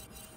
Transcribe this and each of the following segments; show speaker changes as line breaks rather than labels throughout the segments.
you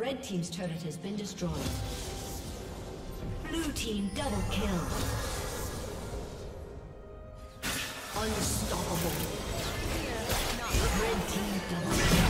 Red Team's turret has been destroyed. Blue Team double kill. Unstoppable. Red Team double kill.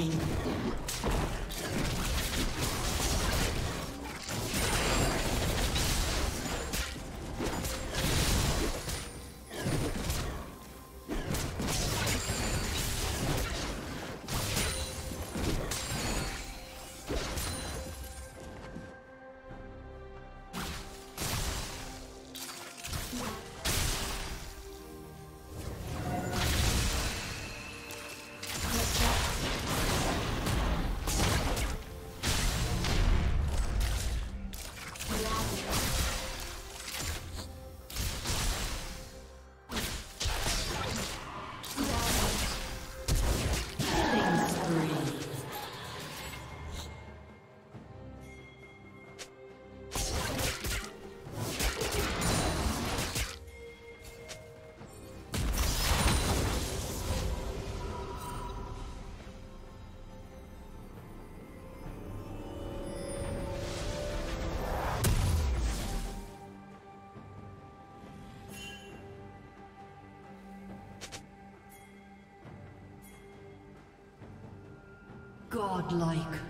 Dominating. Godlike.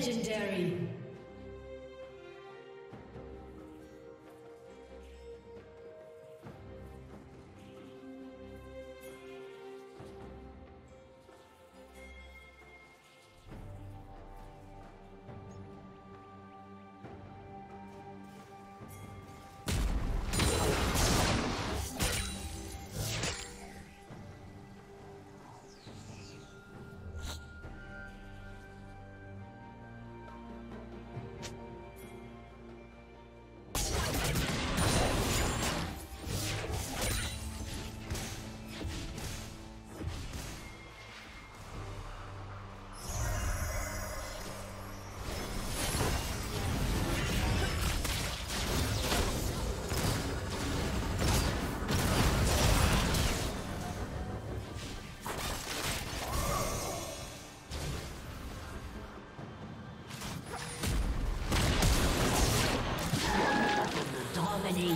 Legendary.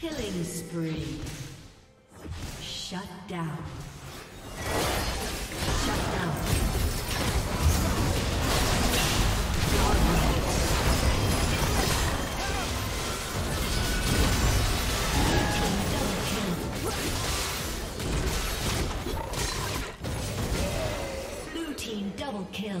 Killing spree. Shut down. Shut down. Blue team double kill.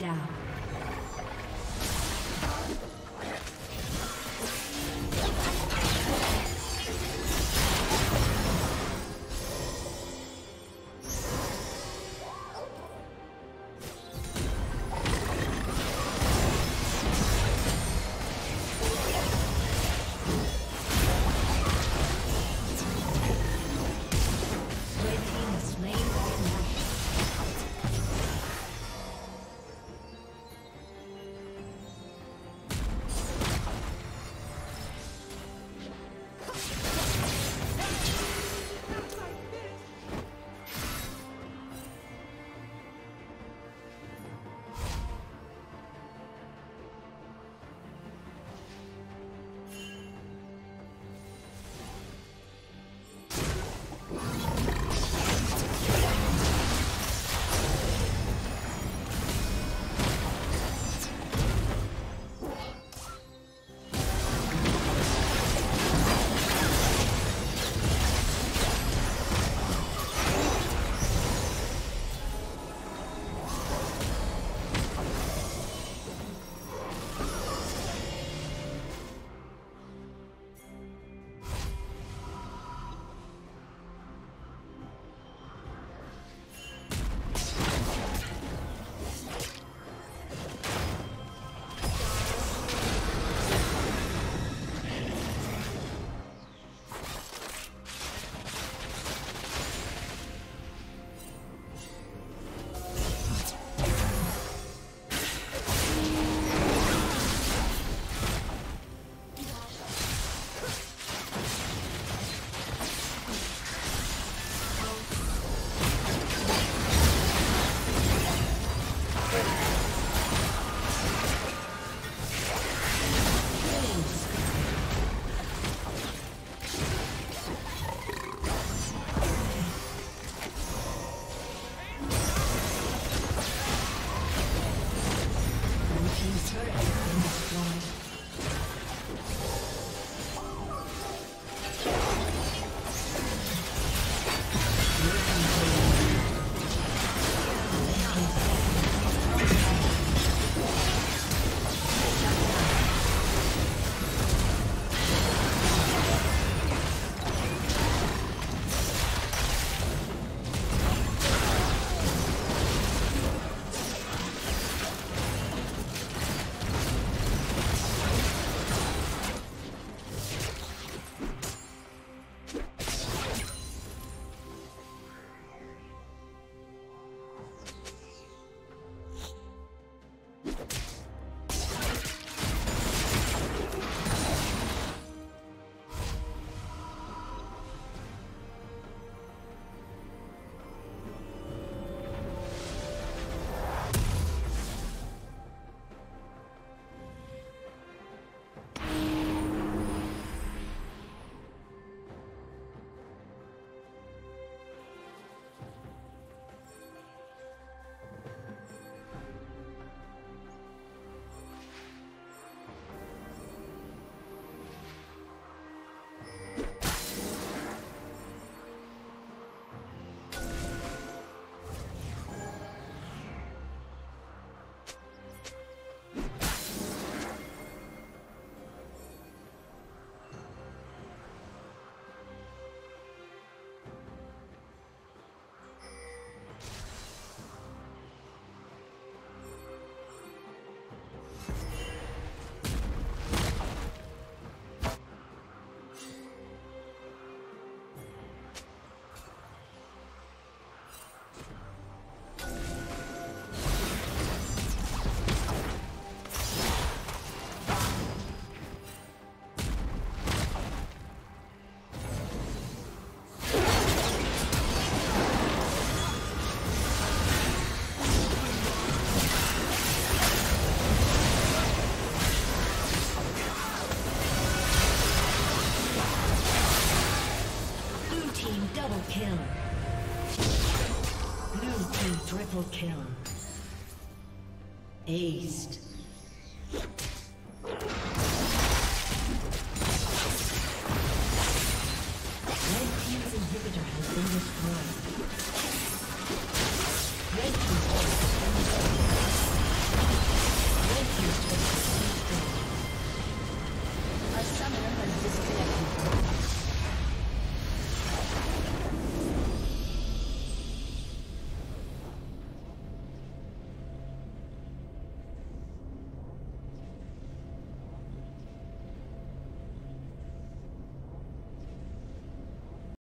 down. Kill. Aced.